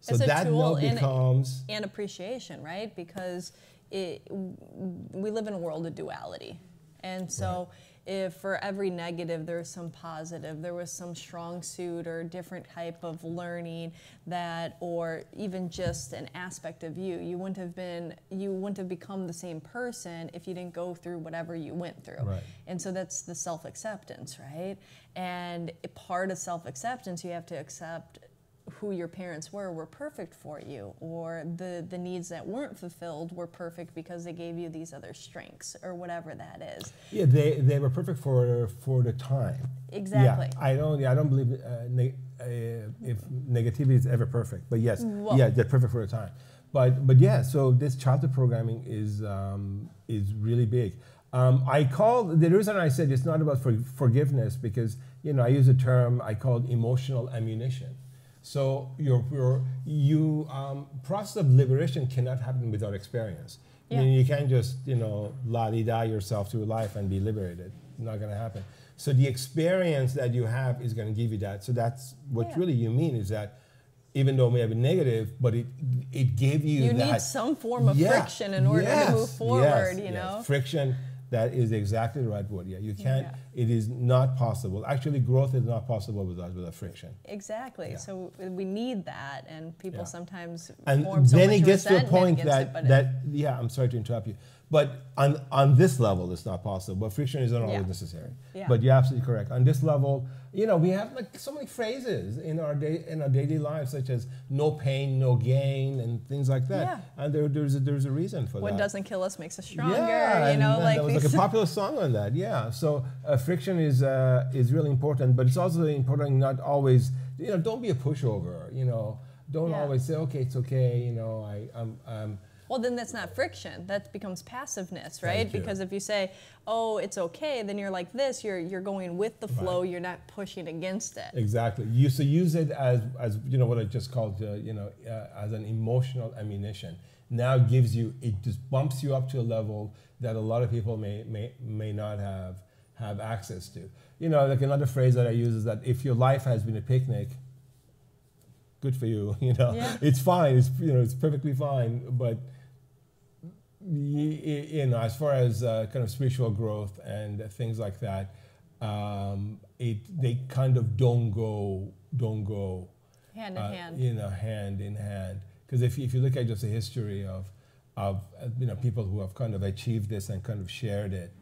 So as that now becomes and appreciation right? Because it, we live in a world of duality. And so right if for every negative there was some positive, there was some strong suit or different type of learning that, or even just an aspect of you, you wouldn't have been, you wouldn't have become the same person if you didn't go through whatever you went through. Right. And so that's the self acceptance, right? And part of self acceptance, you have to accept who your parents were were perfect for you or the the needs that weren't fulfilled were perfect because they gave you these other strengths or whatever that is. Yeah they they were perfect for for the time. Exactly. Yeah i don't i don't believe uh, ne- uh, if negativity is ever perfect but yes yeah they're perfect for the time. But but yeah so this childhood programming is um, is really big. Um, I call the reason I said it's not about for, forgiveness because you know I use a term I called emotional ammunition so your, your you um, process of liberation cannot happen without experience. Yeah. I mean, you can't just you know la di da yourself through life and be liberated. Not going to happen. So the experience that you have is going to give you that. So that's what yeah. really you mean is that even though it may have been negative, but it it gave you. You that, need some form of friction in order yes, to move forward. Yes, you know, friction that is exactly the right word. Yeah, you can't. Yeah. It is not possible. Actually, growth is not possible without without friction. Exactly. Yeah. So uh, we need that, and people yeah. sometimes and so then it gets to a point that it, that yeah. I'm sorry to interrupt you. But on, on this level, it's not possible. But friction is not always necessary. Yeah. But you're absolutely correct. On this level, you know, we have like so many phrases in our day in our daily lives, such as "no pain, no gain" and things like that. Yeah. And there, there's a, there's a reason for what that. What doesn't kill us makes us stronger. Yeah, you know, and, like there was like a popular song on that. Yeah. So uh, friction is uh, is really important, but it's also important not always. You know, don't be a pushover. You know, don't yeah. always say, "Okay, it's okay." You know, I I'm, I'm Well, then that's not friction. That becomes passiveness, right? Because if you say, "Oh, it's okay," then you're like this. You're you're going with the flow. Right. You're not pushing against it. Exactly. You so use it as as you know what I just called uh, you know uh, as an emotional ammunition. Now gives you it just bumps you up to a level that a lot of people may may may not have have access to. You know, like another phrase that I use is that if your life has been a picnic, good for you. You know, Yeah. it's fine. It's you know it's perfectly fine, but you know, as far as uh, kind of spiritual growth and things like that, um, it they kind of don't go don't go Hand in uh, hand. you know hand in hand. Because if, you- if you look at just the history of of uh, you know people who have kind of achieved this and kind of shared it,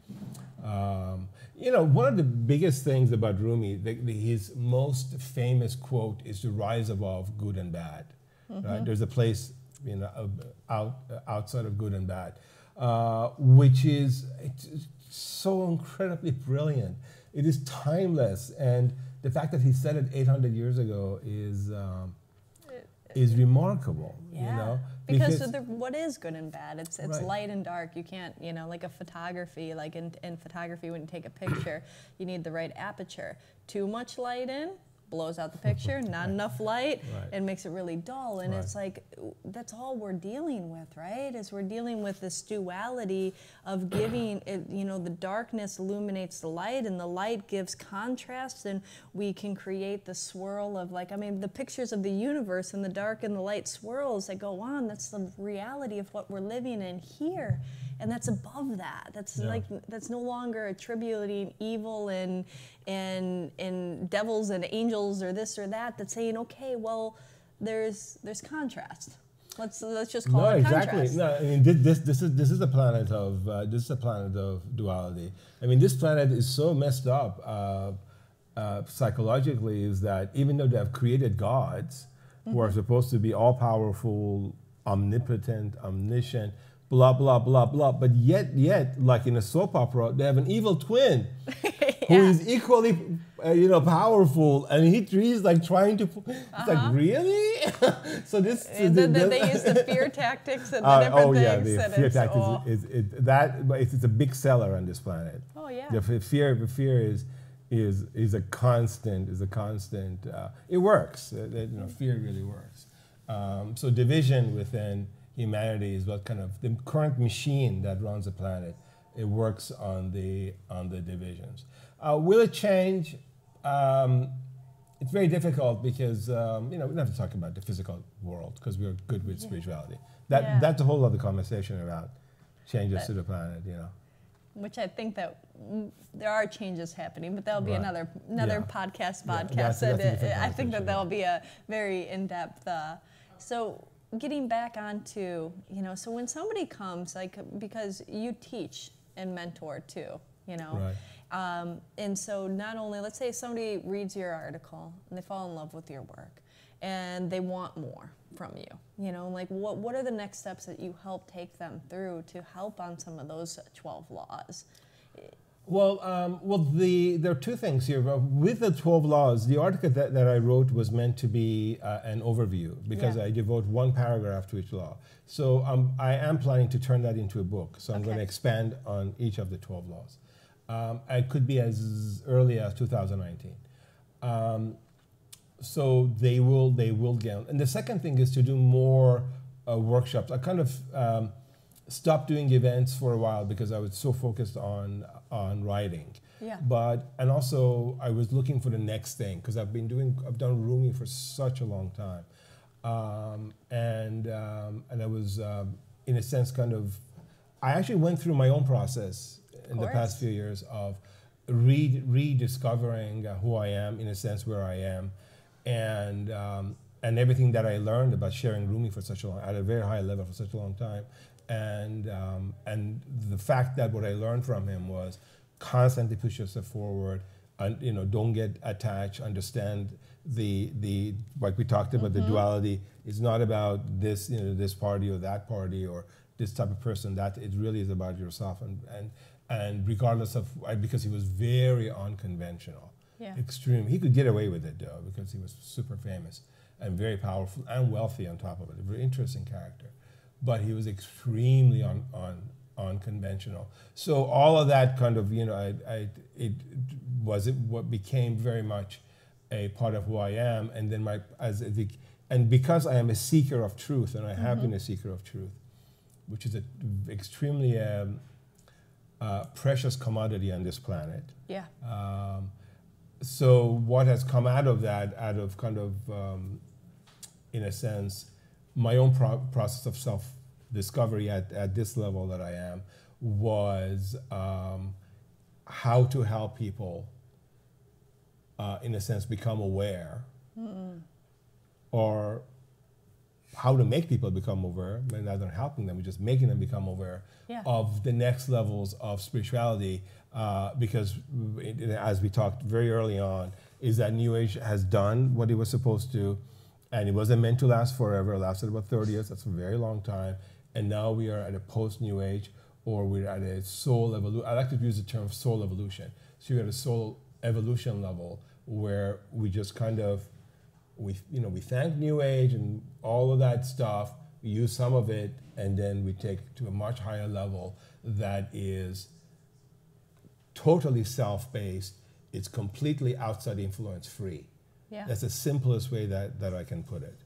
um, you know one of the biggest things about Rumi, the, the, his most famous quote is "to rise above good and bad." Right? There's a place you know uh, out uh, outside of good and bad, uh, which is it's so incredibly brilliant. It is timeless, and the fact that he said it 800 years ago is um, is remarkable. Yeah. You know, because, the, what is good and bad? It's it's Right. light and dark. You can't, you know, like a photography. Like in, in photography, when you take a picture, you need the right aperture. Too much light in blows out the picture. Not enough light, Right. it makes it really dull. And Right. it's like that's all we're dealing with, right? Is we're dealing with this duality of giving. It, you know, the darkness illuminates the light, and the light gives contrast, and we can create the swirl of like I mean, the pictures of the universe and the dark and the light swirls that go on. That's the reality of what we're living in here. And that's above that. That's Yeah. like that's no longer attributing evil and and and devils and angels or this or that. That's saying, okay, well, there's there's contrast. Let's let's just call no, it exactly. contrast. No, I mean thi- this this is this is a planet of uh, this is a planet of duality. I mean, this planet is so messed up uh, uh, psychologically. Is that even though they have created gods who Mm-hmm. are supposed to be all powerful, omnipotent, omniscient, blah blah blah blah, but yet yet like in a soap opera, they have an evil twin. Who Yeah. is equally, uh, you know, powerful, and he, he's like trying to. It's like really. so this. And then, the- the- they use the fear tactics and the uh, different oh things. yeah, the and fear tactics all- is, is, that, but it's, it's a big seller on this planet. Oh, yeah. The fear, the fear is is is a constant, is a constant. Uh, it works. Uh, you know, fear really works. Um, so division within humanity is what kind of the current machine that runs the planet. It works on the on the divisions. Uh, will it change? Um, it's very difficult because um, you know we don't have to talk about the physical world because we're good with spirituality. That Yeah. that's a whole other conversation about changes But- to the planet. You know. which I think that mm, there are changes happening, but that'll be Right. another another Yeah. podcast Yeah, podcast. that's- that's a I think that that'll be a very in depth. Uh, so getting back onto you know, so when somebody comes, like because you teach and mentor too, you know. Right. Um, and so not only, let's say somebody reads your article and they fall in love with your work and they want more from you, you know, like what, what are the next steps that you help take them through to help on some of those 12 laws? Well, um, well, the there are two things here. With the twelve laws, the article that, that I wrote was meant to be uh, an overview because Yeah. I devote one paragraph to each law. So um, I am planning to turn that into a book. So I'm going to expand on each of the twelve laws. Um, it could be as early as 2019. Um, so they will they will get. And the second thing is to do more uh, workshops. I kind of um, stopped doing events for a while because I was so focused on on writing. Yeah. But and also I was looking for the next thing because I've been doing I've done Rumi for such a long time, um, and um, and I was um, in a sense kind of I actually went through my own process in the past few years of re- rediscovering uh, who I am in a sense where I am, and um, and everything that I learned about sharing Rumi for such a long at a very high level for such a long time, and um, and the fact that what I learned from him was constantly push yourself forward, and you know don't get attached, understand the the like we talked about the duality. It's not about this you know this party or that party or this type of person. That it really is about yourself. And and and regardless of because he was very unconventional Yeah. extreme. He could get away with it though because he was super famous and very powerful and wealthy on top of it. A very interesting character. but he was extremely on, on, unconventional. So all of that kind of, you know, I, I, it was it what became very much a part of who I am. And then my, as the, and because I am a seeker of truth, and I have been a seeker of truth, which is an extremely um, uh, precious commodity on this planet. Yeah. Um, so what has come out of that, out of kind of, um, in a sense, my own pro- process of self discovery at, at this level that I am was um, how to help people, uh, in a sense, become aware, or how to make people become aware, rather than helping them, we're just making them become aware Yeah. of the next levels of spirituality. Uh, because, as we talked very early on, is that New Age has done what it was supposed to, and it wasn't meant to last forever. It lasted about 30 years. That's a very long time. And now we are at a post New Age, or we're at a soul evolution. I like to use the term soul evolution. So you're at a soul evolution level where we just kind of we you know we thank new age and all of that stuff we use some of it and then we take it to a much higher level that is totally self-based it's completely outside influence free Yeah. that's the simplest way that, that i can put it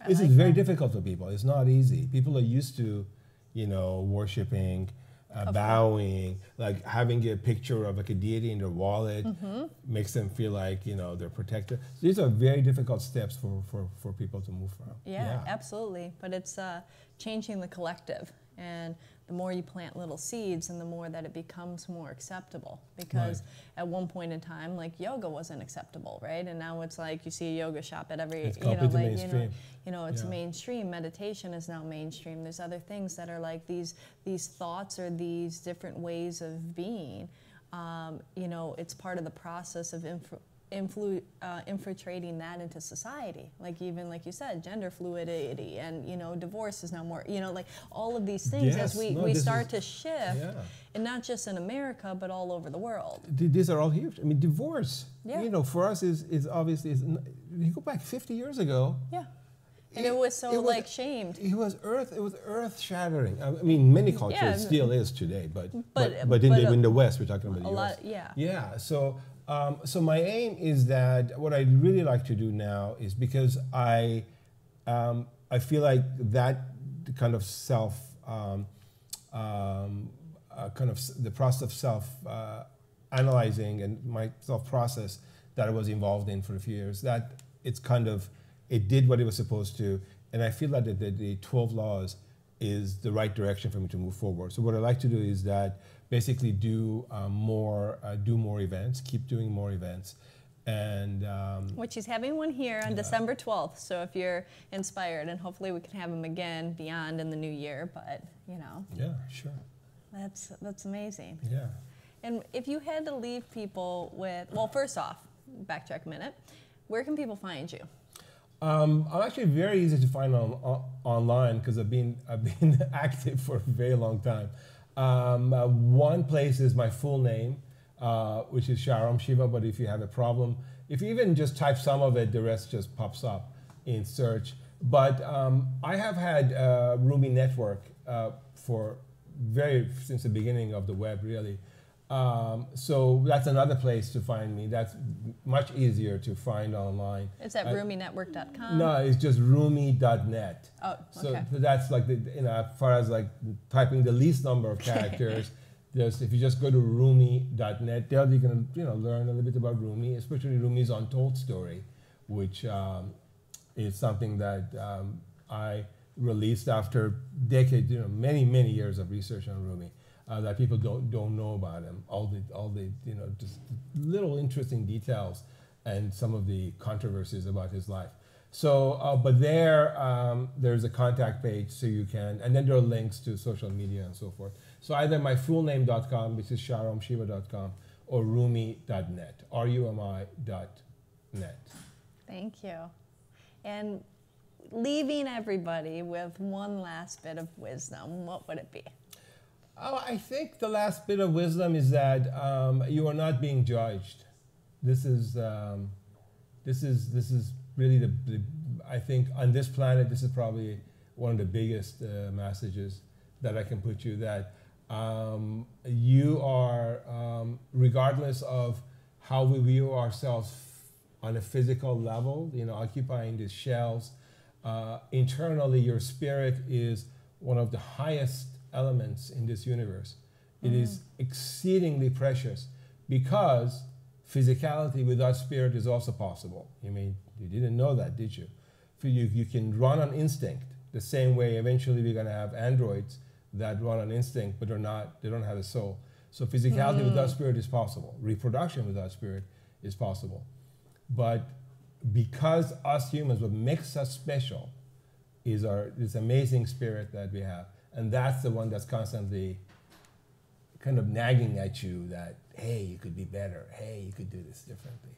I this like is very that. difficult for people it's not easy people are used to you know worshiping uh, bowing like having a picture of like a deity in their wallet Mm-hmm. makes them feel like you know they're protected so these are very difficult steps for, for, for people to move from Yeah, absolutely. But it's uh, changing the collective. And the more you plant little seeds, and the more that it becomes more acceptable. Because at one point in time, like yoga wasn't acceptable, right? And now it's like you see a yoga shop at every, It's you know, like you know, you know, it's Yeah. mainstream. Meditation is now mainstream. There's other things that are like these these thoughts or these different ways of being. Um, you know, it's part of the process of influ- influ- uh, infiltrating that into society. Like even like you said, gender fluidity and you know, divorce is now more. You know, like all of these things Yes, as we, no, we start is- to shift, Yeah. and not just in America but all over the world. Th- these are all huge i mean divorce Yeah. you know for us is, is obviously is, n- you go back 50 years ago Yeah, and it, was so it was- like shamed. It was earth. It was earth shattering. I mean, many cultures Yeah. still is today, but But- but, but in but the a- in the West, we're talking about the a US. lot- yeah. Yeah. So um, so my aim is that what I really like to do now is because I um, I feel like that kind of self um, um, uh, kind of the process of self uh, analyzing and my self process that I was involved in for a few years that it's kind of it did what it was supposed to. And I feel that the, the, the 12 laws is the right direction for me to move forward. So what I like to do is that basically do um, more uh, do more events keep doing more events. And um, Which he's having one here on December 12th. So if you're inspired, and hopefully we can have him again beyond in the new year, but you know, yeah sure. That's that's amazing. yeah. And if you had to leave people with, well, first off, backtrack a minute, where can people find you? Um, I'm actually very easy to find on, on online because I've been I've been active for a very long time. Um, uh, one place is my full name, uh, which is Shahram Shiva. But if you have a problem, if you even just type some of it, the rest just pops up in search. But um, I have had uh, Rumi Network uh, for very since the beginning of the web, really. Um, so that's another place to find me. That's much easier to find online. It's at ruminetwork.com. no, it's just rumi.net. Oh, okay. So okay. that's like the you know as far as like typing the least number of characters. There's if you just go to rumi.net, there you can you know learn a little bit about Rumi, especially Rumi's untold story, which um, is something that um, I released after decades, you know, many many years of research on Rumi. Uh, that people don't don't know about him. All the all the you know just little interesting details and some of the controversies about his life. So, uh, but there, um, there's a contact page so you can, and then there are links to social media and so forth. So either my full name.com, which is shahramshiva.com, or rumi.net, R-U-M-I dot net. Thank you. And leaving everybody with one last bit of wisdom, what would it be? Oh, I think the last bit of wisdom is that um, you are not being judged. This is um, this is this is really the, the I think on this planet this is probably one of the biggest uh, messages that I can put you that um, you are, um, regardless of how we view ourselves on a physical level, you know, occupying these shells, uh, internally, your spirit is one of the highest elements in this universe. It mm. is exceedingly precious because physicality without spirit is also possible. You mean you didn't know that, did you? You, you can run on instinct the same way eventually we're going to have androids that run on instinct but they're not they don't have a soul so physicality mm. without spirit is possible reproduction without spirit is possible but because us humans what makes us special is our this amazing spirit that we have and that's the one that's constantly kind of nagging at you that hey you could be better hey you could do this differently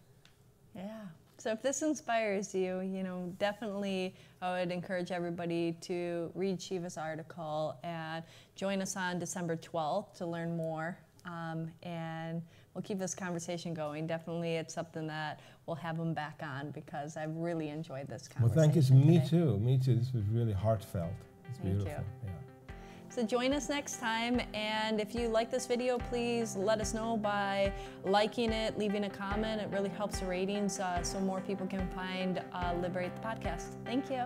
yeah so if this inspires you, you know, definitely I would encourage everybody to read Shiva's article and join us on December 12th to learn more. Um, and we'll keep this conversation going. Definitely, it's something that we'll have him back on because I've really enjoyed this conversation. Well, thank you. Me too. Me too. This was really heartfelt. It's thank beautiful. You. Yeah. So join us next time. And if you like this video, please let us know by liking it, leaving a comment. It really helps the ratings uh, so more people can find uh, Liberate the podcast. Thank you.